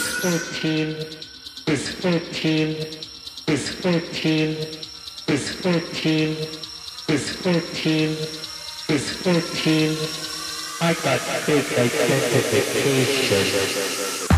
14 is 14 is 14 is 14 is 14 is 14 I got fake identification.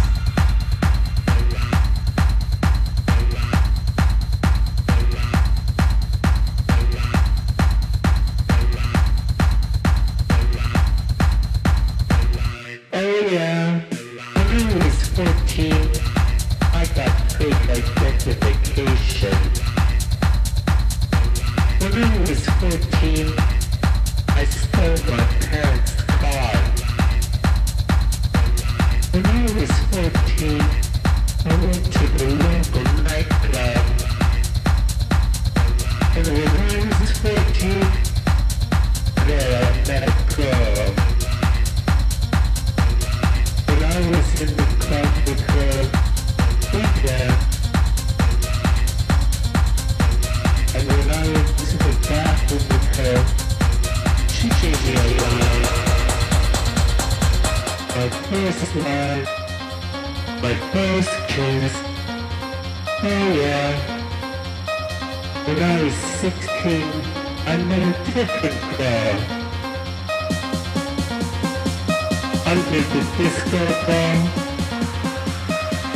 I under the disco thing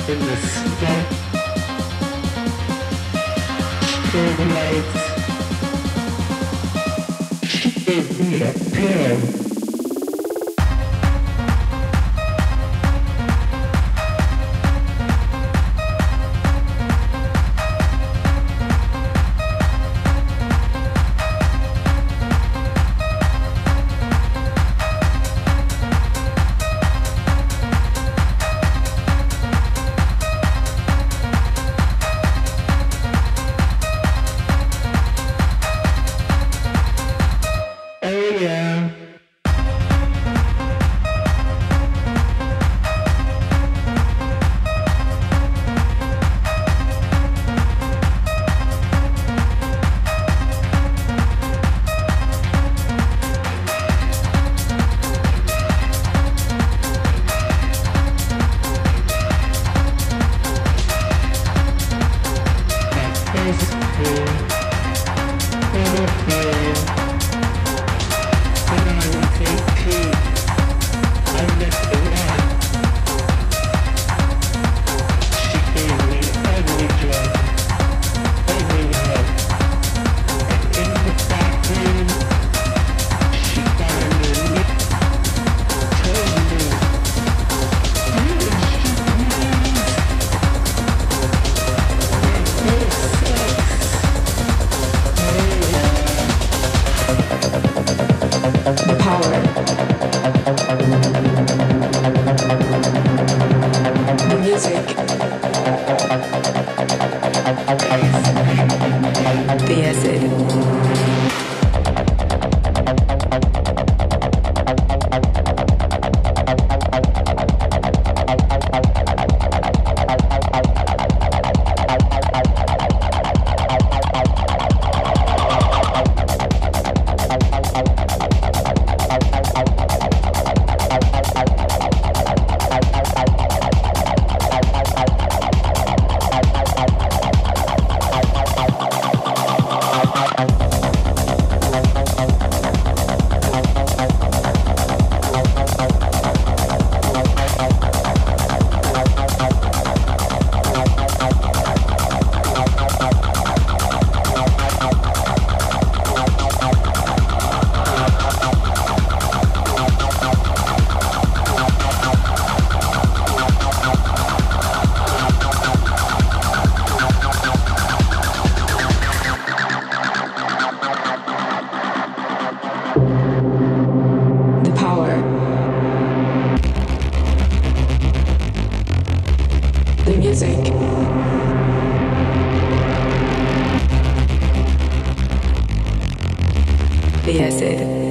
in the spot Big lights Give me a pill music. The acid.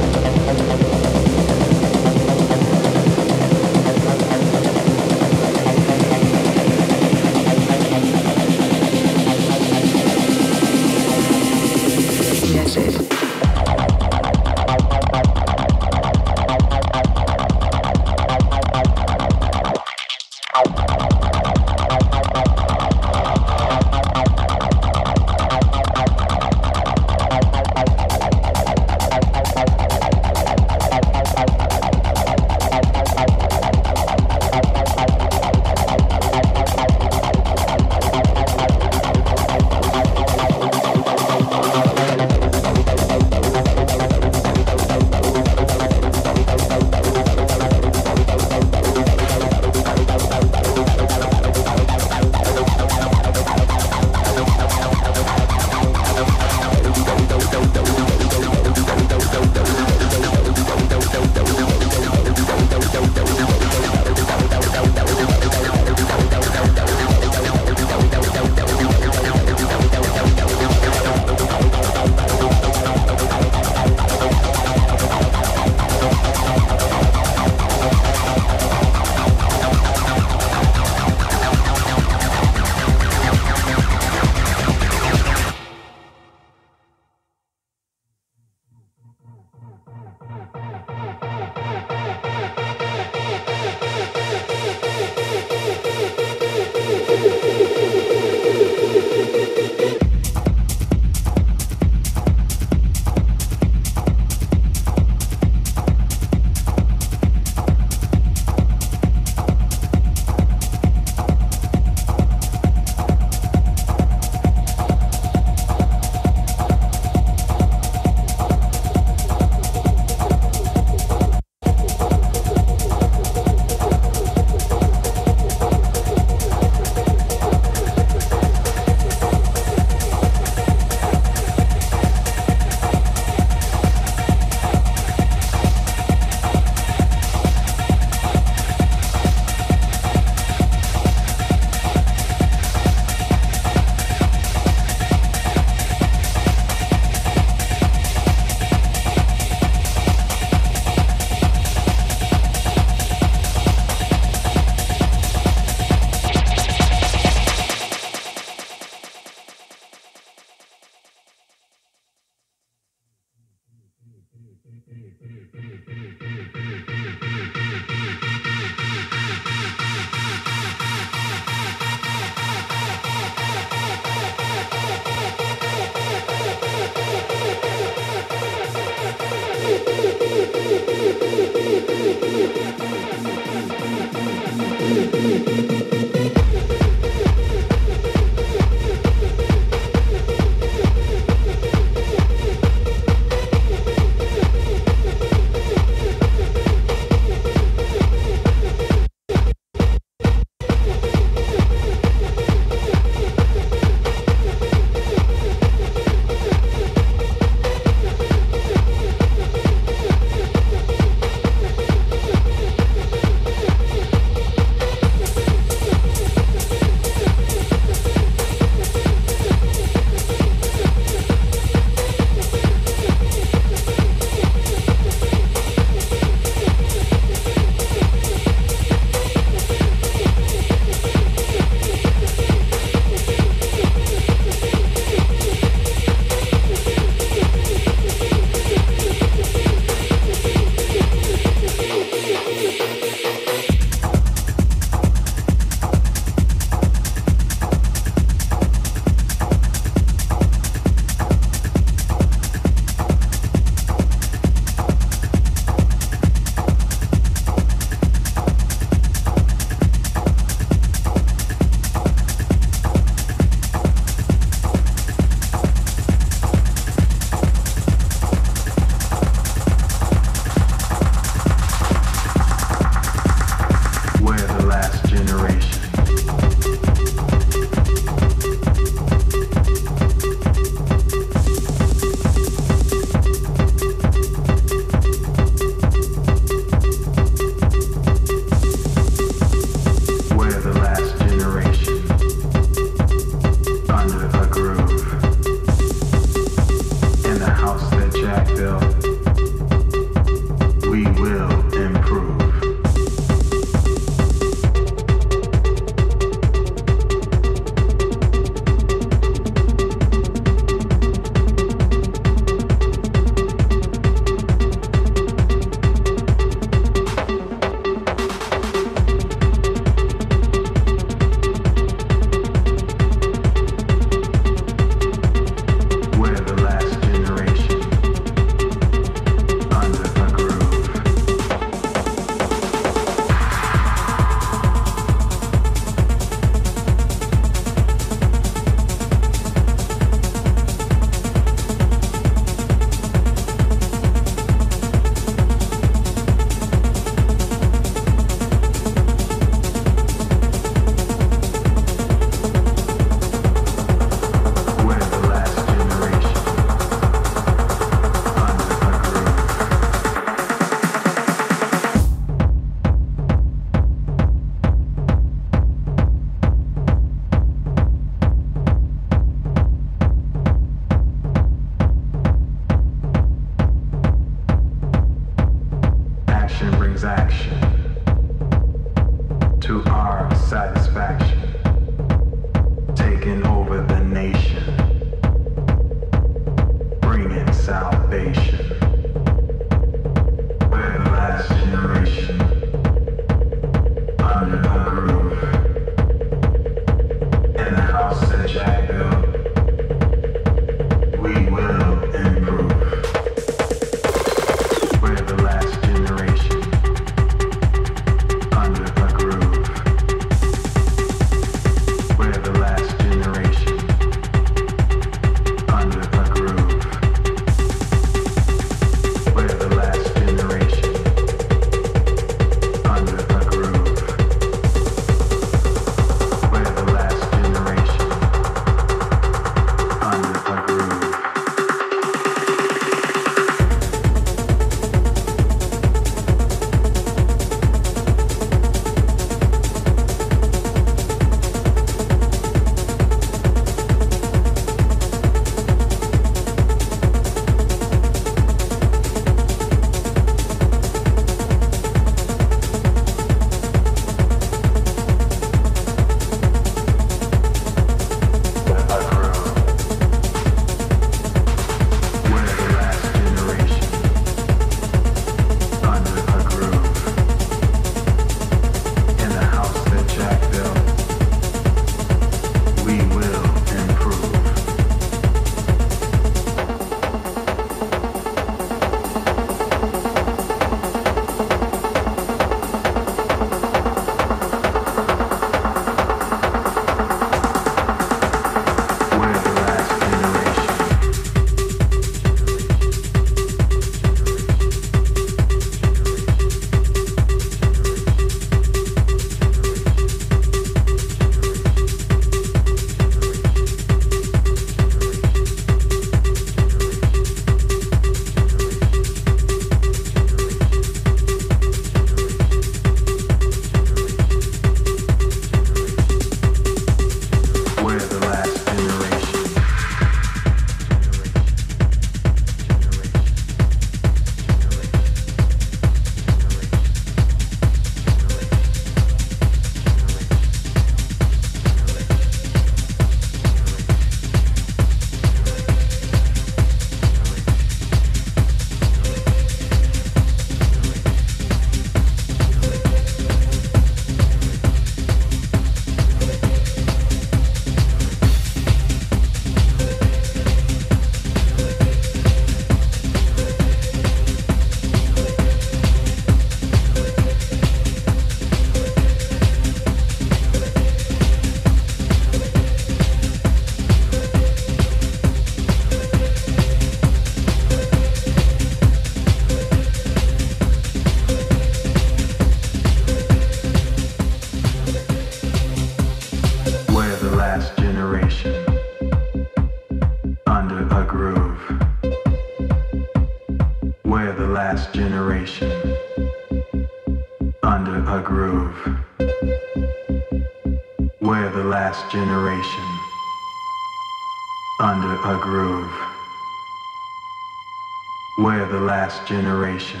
The last generation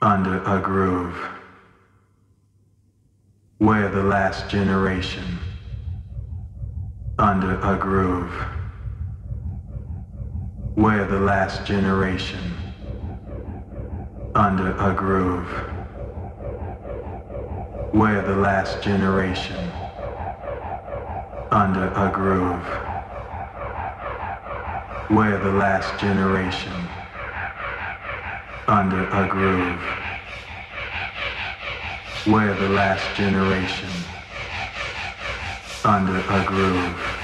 under a groove. We're the last generation under a groove. We're the last generation under a groove. We're the last generation under a groove. We're the last generation under a groove. We're the last generation under a groove.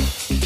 you